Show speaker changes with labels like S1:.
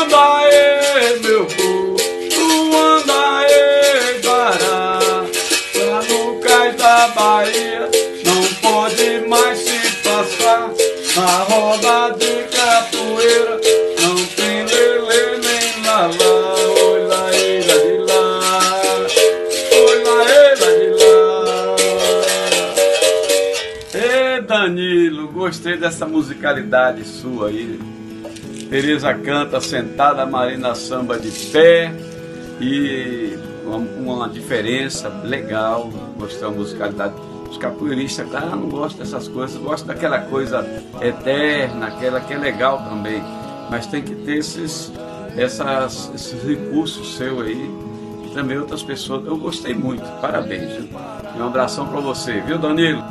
S1: Andaê, meu povo, andaê, Guará. Lá no cais da Bahia não pode mais se passar. Na roda de capoeira não tem lelê nem lalá. Danilo, gostei dessa musicalidade sua aí. Tereza canta sentada, Marina samba de pé. E uma, uma diferença legal, mostrou da musicalidade. Os capoeiristas, tá? claro, não gostam dessas coisas, gostam daquela coisa eterna, aquela que é legal também. Mas tem que ter esses, essas, esses recursos seu aí e também outras pessoas. Eu gostei muito, parabéns. Viu? E um abração para você, viu, Danilo?